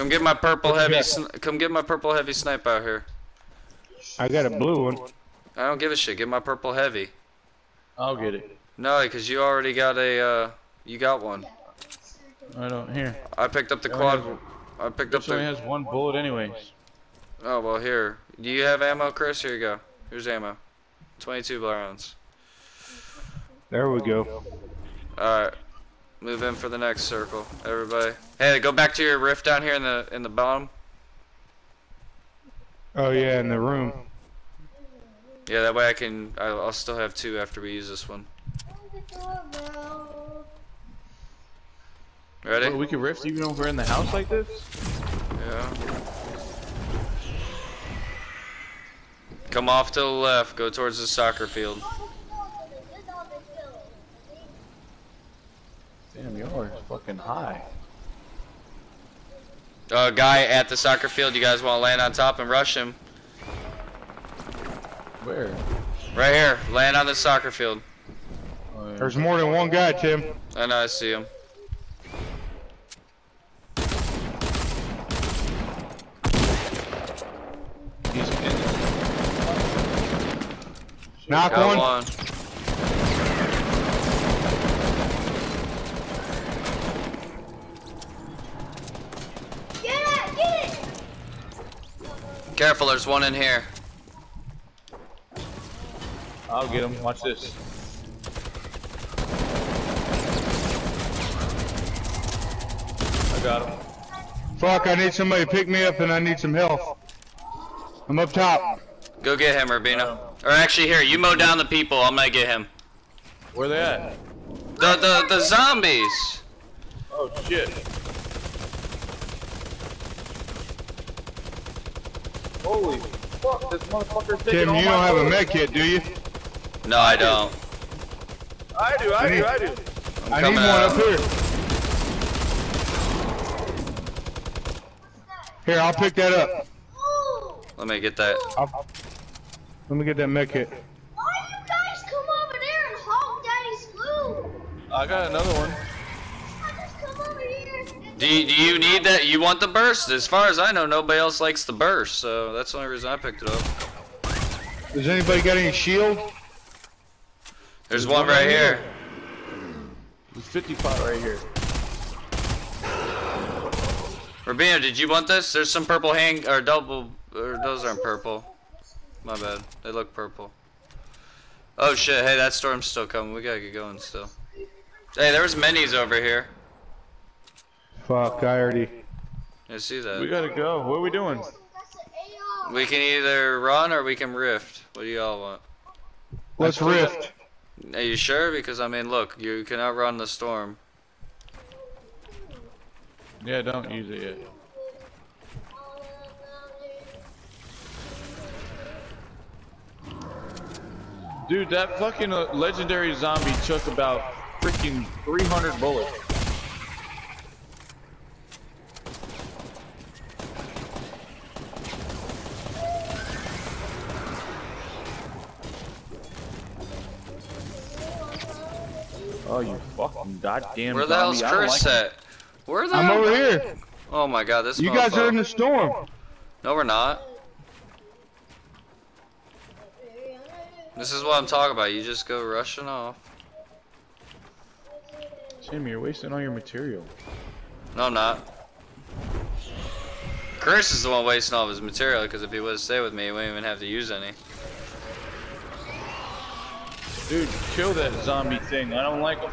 Come get my purple heavy. Come get my purple heavy snipe out here. I got a blue one. I don't give a shit. Get my purple heavy. I'll get it. No, because you already got a. Uh, you got one. I don't here. I picked up the quad. yeah. I picked up This only the. has one bullet anyways. Oh well, here. Do you have ammo, Chris? Here you go. Here's ammo. 22 rounds. There we go. All right. Move in for the next circle, everybody. Hey, go back to your rift down here in the in the bottom. Oh yeah, in the room. Yeah, that way I can. I'll, I'll still have two after we use this one. Ready? What, we can rift even over in the house like this? Yeah. Come off to the left. Go towards the soccer field. Damn, yours fucking high. Uh, guy at the soccer field. You guys want to land on top and rush him? Where? Right here. Land on the soccer field. Oh, yeah. There's more than one guy, Tim. I know. I see him. He's in. Knock Got one. one. Get it! Get it! Careful. There's one in here. I'll get him. Watch this. I got him. Fuck, I need somebody to pick me up and I need some health. I'm up top. Go get him, Rubino. Or actually, here. You mow down the people. I'm gonna get him. Where they at? The the the zombies. Oh shit. Holy fuck, this motherfucker's taking Tim, you my don't have a med kit, do you? No, I don't. I do, I do, I do. I'm I need coming one out. up here. Here, I'll pick that up. Let me get that. I'll, let me get that med kit. Why you guys come over there and hog Daddy's food? I got another one. I just come over here. and- Do you, do you need that? You want the burst? As far as I know, nobody else likes the burst, so that's the only reason I picked it up. Does anybody got any shield? There's one right here. There's 55 right here. Rubino, did you want this? There's some purple hang or double or those aren't purple. My bad. They look purple. Oh shit, hey that storm's still coming. We gotta get going still. Hey, there was minis over here. Fuck, I already. I see that. We gotta go. What are we doing? That's an AR. We can either run or we can rift. What do y'all want? Let's rift. Are you sure? Because I mean, look, you can outrun the storm. Yeah, don't use it yet. Dude, that fucking uh, legendary zombie took about freaking 300 bullets. Oh, you fucking goddamn Where the hell's zombie. Chris like at? Where the I'm hell? over here. Oh my god, this You guys are in motherfucker- the storm. No, we're not. This is what I'm talking about. You just go rushing off. Tim, you're wasting all your material. No, I'm not. Chris is the one wasting all of his material because if he would have stayed with me, he wouldn't even have to use any. Dude, kill that zombie thing. I don't like him.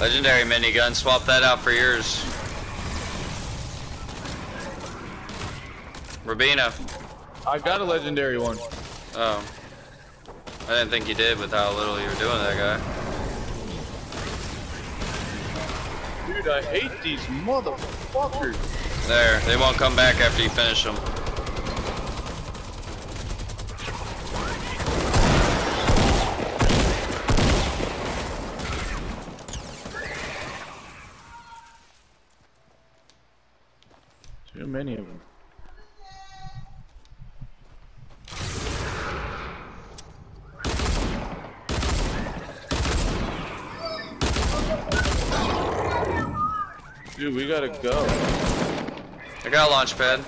Legendary minigun, swap that out for yours. Rubino. I got a legendary one. Oh. I didn't think you did with how little you were doing that guy. Dude, I hate these motherfuckers. There, they won't come back after you finish them. Too many of them. Dude, we gotta go. I got a launch pad.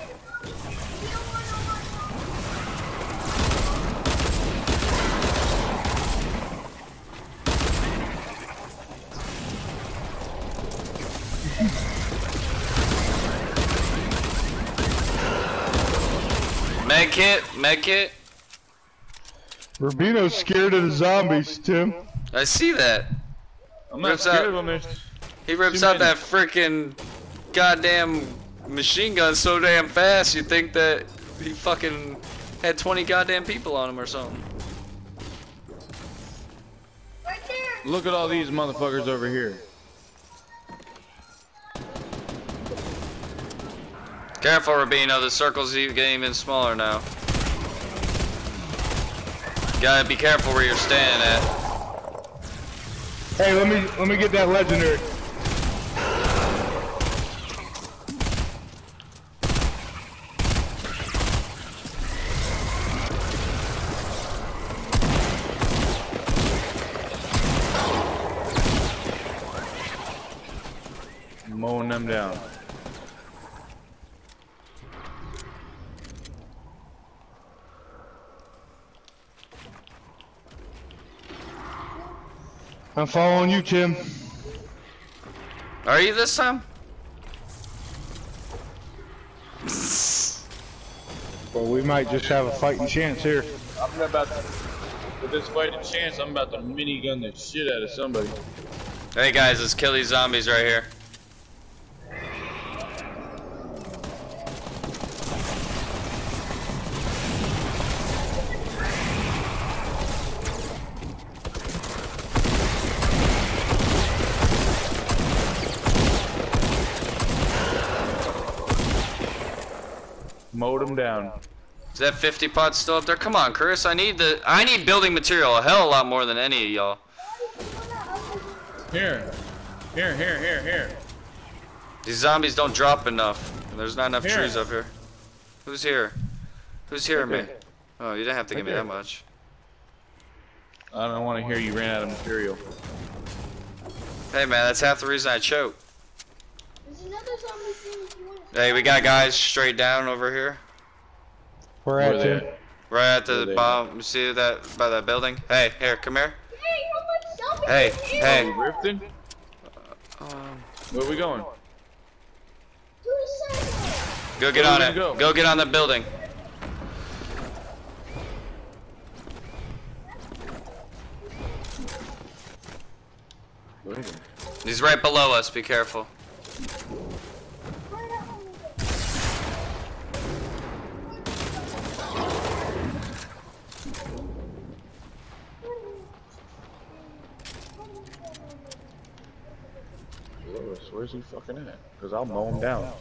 Med kit, med kit. Rubino's scared of the zombies, Tim. I see that. I'm not Rips scared out. of them. He rips out that freaking goddamn machine gun so damn fast. You think that he fucking had 20 goddamn people on him or something. Right there. Look at all these motherfuckers over here. Careful, Rubino. The circle's getting even smaller now. Gotta be careful where you're standing at. Hey, let me let me get that legendary. Mowing them down. I'm following you, Tim. Are you this time? Well, we might just have a fighting chance here. I'm about to, with this fighting chance, I'm about to minigun the shit out of somebody. Hey guys, let's kill these zombies right here. Mowed them down. Is that 50 pots still up there? Come on, Chris. I need the I need building material a hell of a lot more than any of y'all. Here. Here, here, here, here. These zombies don't drop enough. There's not enough Here. trees up here. Who's here? Who's hearing me? Oh, you didn't have to give me that much. I don't want to hear you ran out of material. Hey man, that's half the reason I choke. There's another zombie thing if you want Hey, we got guys straight down over here. Where Where at, they Tim? Right at the bottom. You see that by that building? Hey, here, come here. Hey, how much zombies Hey, hey. You Rifting? Um, Where we going? To the circle. go get Where on it. Go? go? get on the building. He's right below us. Be careful. Where's he fucking at? Because I'll mow him down.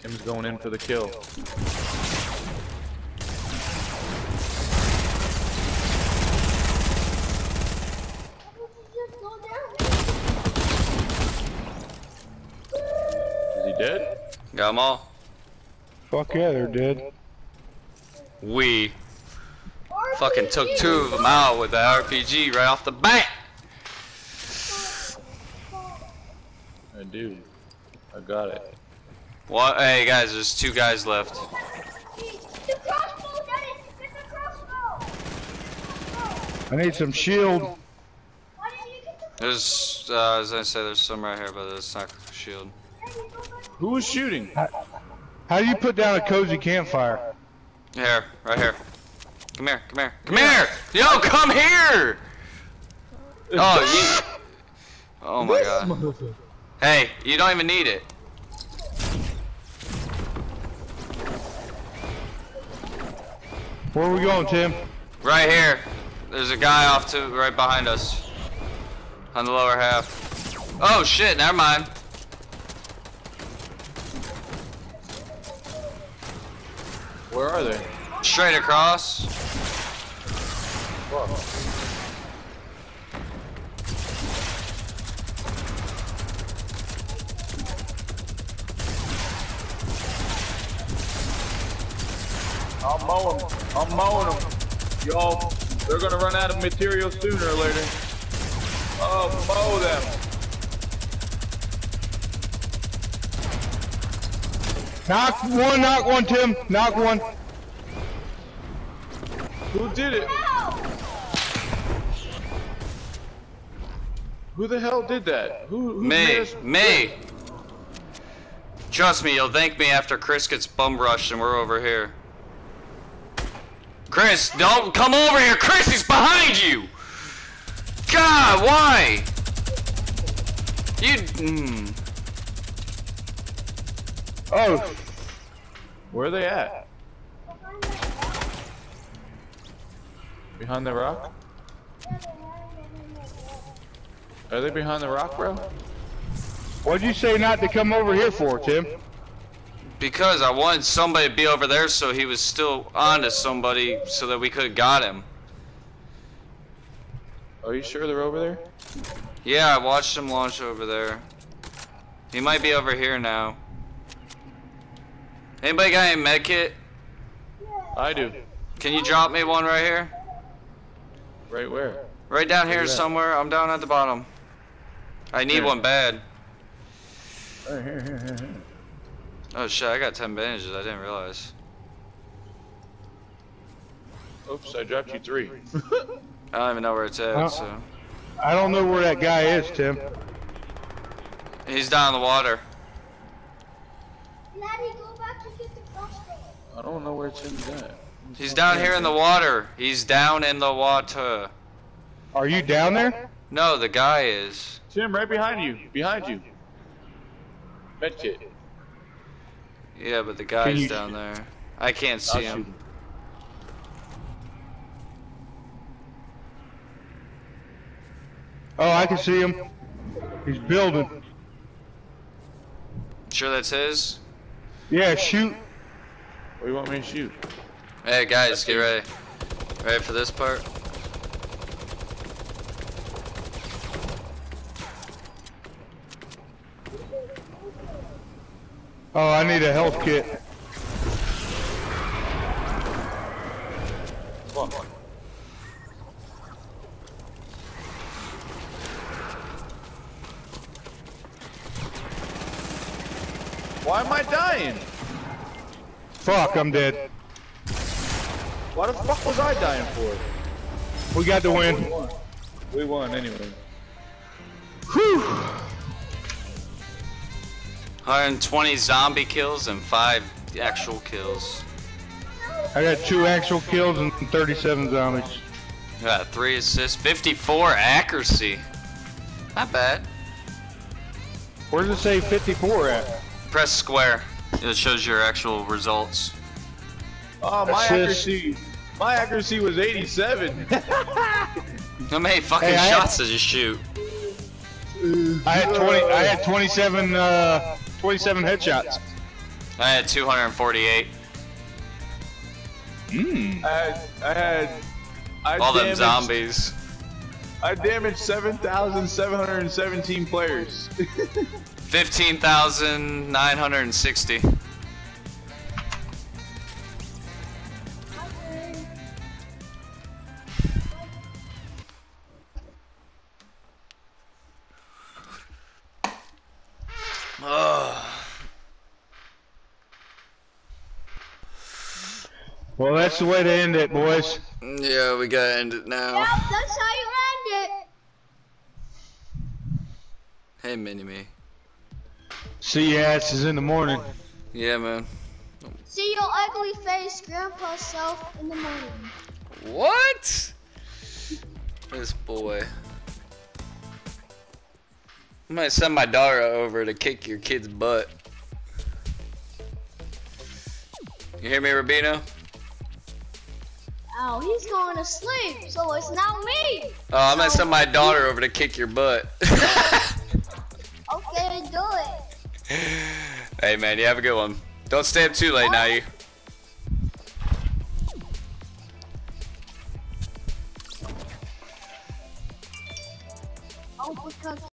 Tim's going in for the kill. Just go down. Is he dead? Got them all. Fuck yeah, they're dead. We fucking took two of them out with the RPG right off the bat. I do. I got it. What? Hey guys, there's two guys left. The crossbow, Daddy! Get the crossbow! I need some shield. Why didn't you get the There's, uh, as I say, there's some right here, but it's not shield. Who was shooting? How do you put down a cozy campfire? Here, right here. Come here, come here, come here! Yo, come here! Oh, you. Oh my god. Hey, you don't even need it. Where are we going, Tim? Right here. There's a guy off to right behind us. On the lower half. Oh shit, never mind. Where are they? Straight across. I'm mowing. I'm mowing them. Yo, they're gonna run out of material sooner or later. Oh, mow them. Knock one, knock one, Tim. Knock one. Who did it? Who the hell did that? Who? who made Me, me. Trust me, you'll thank me after Chris gets bum rushed and we're over here. Chris, don't come over here. Chris, he's behind you. God, why? You. Mm. Oh, Where are they at? Behind the rock? Are they behind the rock, bro? what'd you say not to come over here for, Tim? Because I wanted somebody to be over there so he was still on to somebody so that we could have got him. Are you sure they're over there? Yeah, I watched him launch over there. He might be over here now. Anybody got any med kit? I do. Can you drop me one right here? Right where? Right down here somewhere. I'm down at the bottom. I need Here. one bad. Right here, here, here, here. Oh shit, I got 10 bandages. I didn't realize. Oops, I dropped you three. I don't even know where it's at, Huh? so. I don't know where that guy is, Tim. He's down in the water. Daddy, go back to get the crossbow. I don't know where Tim's at. He's down here in the water. He's down in the water. Are you down there? No, the guy is. Tim, right behind you. Behind you. Medkit. Yeah, but the guy's you- down there. I can't I'll see him. him. Oh, I can see him. He's building. Sure that's his? Yeah, shoot. Where you want me to shoot? Hey guys, get ready. Ready for this part? Oh, I need a health kit. Come on. Why am I dying? Fuck, I'm dead. Why the fuck was I dying for? We got the win. We won anyway. Whew. 120 zombie kills and 5 actual kills. I got two actual kills and 37 zombies. Got 3 assists, 54 accuracy. Not bad. Where does it say 54 at? Press square. It shows your actual results. Oh, my accuracy. My accuracy was 87. How many fucking Hey, I had- shots did you shoot? I had 20. I had 27. Uh, 27 headshots. I had 248. Mmm. I had, I had, I All them zombies. I damaged 7,717 players. 15,960. Oh. Well, that's the way to end it, boys. Yeah, we gotta end it now. Yep, that's how you end it. Hey, Mini Me. See your asses in the morning. Yeah, man. See your ugly face, grandpa self in the morning. What? This boy. I might send my daughter over to kick your kid's butt. You hear me, Rubino? Oh, he's going to sleep, so it's now me. Oh, I'm gonna send my daughter over to kick your butt. Hey, man, you have a good one. Don't stay up too late now, you. Oh,